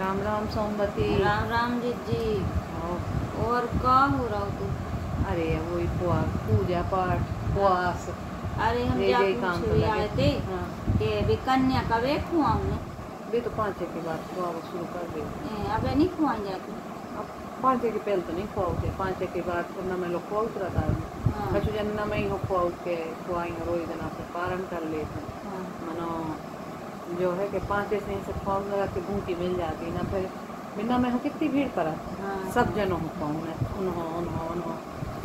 राम राम सोमवती। राम राम जीजी ओ, और का हो रहा हो तू अरे वही पुआ पूजा पाठ उपवास। अरे हम ये जा पूछ तो आए थे हाँ। कि अभी कन्या कब खुआऊं ने भी तो पाँच के बाद खुआ शुरू कर दे। अबे नहीं खुआई जाती। अब पाँच के पहले तो नहीं खुआते पाँच के बाद फिर न मैं लोग खुआ उतरा था। हाँ, कछु जन न मैं ही हो खुआ के खुआई रोज जना पारण कर लेते। हाँ, मनो। जो है कि पाँच से से खुआ लगा के भूखी मिल जाती ना फिर बिना में हो कितनी भीड़ पड़ा हाँ, सब जनों को पाऊँ मैं उन्हों उन्हों उन्हों।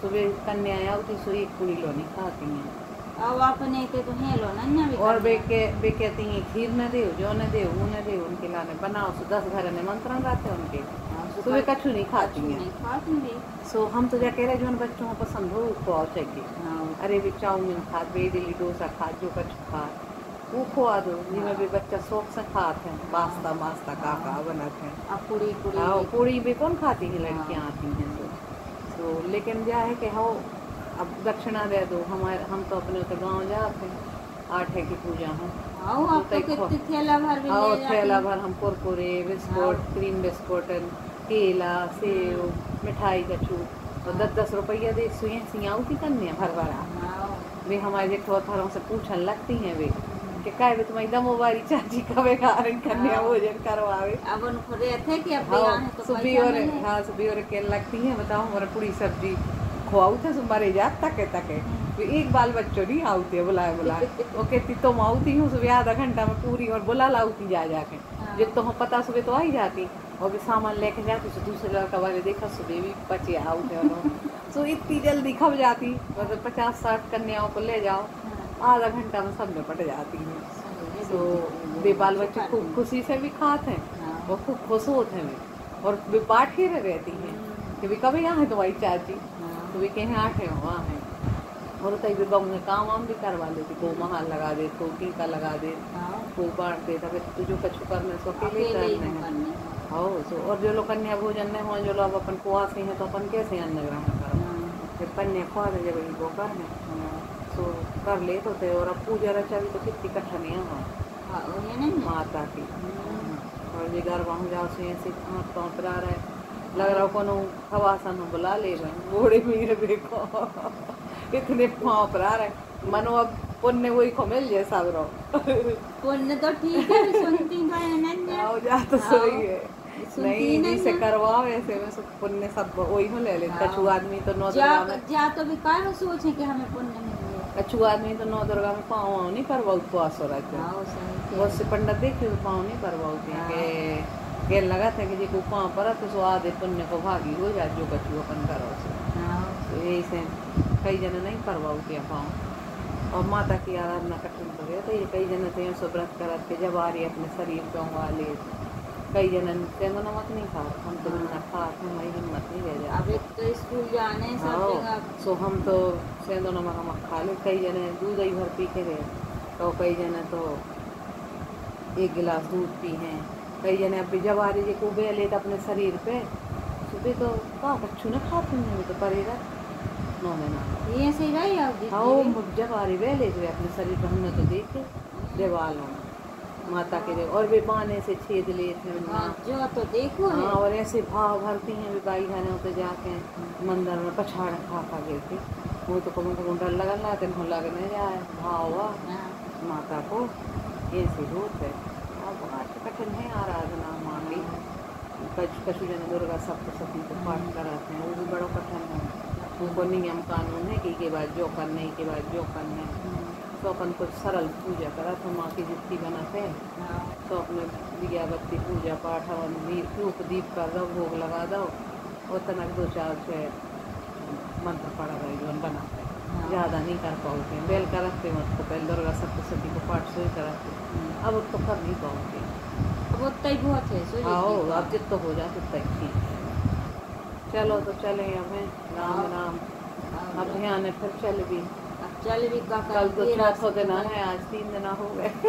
सुबह कन्या उठी सो एक पूरी लोनी खाती हैं। अब अपने के तो हेलो नन्या भी और कन्या। बे के बे कहती हैं खीर न दे जो न दे वो न दे उनके लाने बनाओ सो दस घर निमंत्रण रहते हैं उनके। हाँ, तो सुबह कछु नहीं खाती हैं। सो हम तो जा कह रहे जो बच्चों को पसंद हो उसको खुआओ चाहिए हाँ, अरे भी चाउमीन खा बे इडली डोसा खा जो कछु खा। वो खुआ दो जिसमें भी बच्चा शौक से खाते हैं पास्ता मास्ता का का बनाते हैं अब पूरी पूरी हाँ पूरी भी कौन खाती है लड़कियाँ आती हैं तो तो लेकिन क्या है कि हो अब दक्षिणा दे दो हमारे हम तो अपने उतर गाँव जाते हैं आठे की पूजा हो तो तो भी और थैला भर हम कुरकुरे बिस्कुट क्रीम बिस्कुट केला सेव मिठाई कछु और दस दस रुपया दे सुई सियाऊ की करने भर भरा वे हमारे जेठो थरों से पूछन लगती हैं वे अब उनको रहते कि अब हाँ यहाँ है तो सुबह पैसा और मिले। हाँ सुबह और के लगती हैं बताओ हमारा पूरी सब्ज़ी खुआऊ थे सुमारे जात तके तके वे एक बाल बच्चों नहीं आउते बुलाए बुलाए वो कहती तुम आउती हूँ सुबह आधा घंटा में पूरी और बुला लाउती जा जाके हाँ। जब तो हम पता सुबह तो आई जाती और भी सामान लेके जाती तो दूसरे लड़का वाले देखा सुबह भी बचे आउते सो इतनी जल्दी खप जाती मतलब पचास साठ कन्याओं को ले जाओ आधा घंटा में सब में पट जाती हैं। है, तो। वे बाल बच्चे खूब खुशी से भी खाते हैं हाँ, वो खूब खुश होते हैं। और वे ही रहती हैं कि वे कभी यहाँ है तुम्हारी चाची हाँ, तो वे कहीं आठ है वहाँ है। और तई वे गाँव में काम वाम भी करवा लेती को महाल लगा दे को टीका लगा दे हाँ, को बांट दे तब तो जो कछु करने सो अकेले ही करने हैं। हो। सो और जो लोग कन्या भोजन में हो जो लोग अपन कुआसी हैं तो अपन कैसे अन्न ग्रहण करो? हाँ, फिर कन्या खुआ दे जब करने हाँ, सो कर ले तो थे और अब पूजा रचा भी तो कितनी कठिनियाँ हो। हाँ, है। माता की। हम्म, और ये घर वहाँ जाओ से ऐसे हाथ पाँव पर रहा है। लग रहा कोनो खवासन हो बुला ले रहे बूढ़े मीर देखो। इतने पाँव पर रहे मनो अब पुण्य वही को मिल जाए सब रो। पुण्य तो ठीक है सुनती तो है। आओ जा तो सही है। नहीं जिसे। करवाओ ऐसे में सब पुण्य सब वही हो ले ले हाँ। कछु आदमी तो नौ जा जा तो भी काय सोचे कि हमें पुण्य मिल गया कछु आदमी तो नौ दुर्गा में पाँव वाँव नहीं करवा उपवास हो रहा हाँ, बहुत से पंडित देखे हुए पाँव नहीं करवाते हैं कि लगा था कि जो पाँव पर तो सो आधे पुण्य को भागी हो जाए जो कछु अपन करो सो हाँ, तो यही से कई जने नहीं करवाते हैं पाँव। और माता की आराधना कठिन तो है तो ये कई जने थे सो व्रत करत के जब आ रही अपने शरीर पे वाले कई जने सेंधो नमक नहीं खा हम तो बिना खा हमारी हिम्मत नहीं रह जाती अब एक तो स्कूल जाने सब सो हम तो सेंधो नमक नमक खा ले कई जने दूध ही भर पी के रहे तो कई जने तो एक गिलास दूध पी हैं कई जने अब जब आ रही को बे लेते अपने शरीर पे सुबह तो का कच्छु न खाते हैं तो परेगा नौ महीना ये सही रही हाँ जब आ रही वे ले अपने शरीर पर हमने तो देखे देवालों में माता के देव और वे बाने से छेद लेते हैं हाँ, जो तो देखो है। हाँ और ऐसे भाव भरती हैं भी बाई पे जाके मंदिर में पछाड़ खा खा गिरती वो तो कम कम डर लगन ला तेन लग नहीं जाए भाव हुआ। हाँ, माता को ऐसे होत है। अब आज कठिन है आराधना माँ की कछु कछु जन दुर्गा सप्तशती को पाठ कराते हैं वो भी बड़ा कठिन है। उनको नियम कानून है कि के बाद जो करने के बाद जो करने हम्म, तो अपन कुछ सरल पूजा करा तो माँ की जितनी बनाते हैं हाँ, तो अपने दिया बत्ती पूजा पाठ हवन दीप धूप दीप कर दो भोग लगा दो और तनक दो चार छः मंत्र पढ़ा गए जो बनाते हैं। हाँ। ज़्यादा नहीं कर पाओगे। बेल कराते मत तो पहले दुर्गा सप्तशती को पाठ से ही। कराते हम्म। अब उसको कर नहीं पाओगे। अब उतना ही बहुत है सो आओ अब जित तो हो जाए उतना ही ठीक है। चलो तो चले अब हैं। राम हाँ। राम। हाँ, अब ध्यान है फिर चल भी। चल भी का कल तो चौथा दिन है। आज तीन दिन हो गए।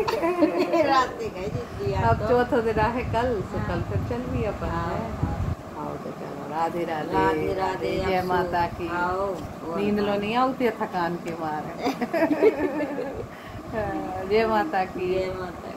जीती अब तो। चौथा दिन है कल तो हाँ। कल फिर चल भी अपन हाँ, है। हाँ। आओ तो चलो राधे राधे राधे राधे जय माता की। आओ नींद लो नहीं आती है थकान के मारे। हाँ, जय माता की। जय माता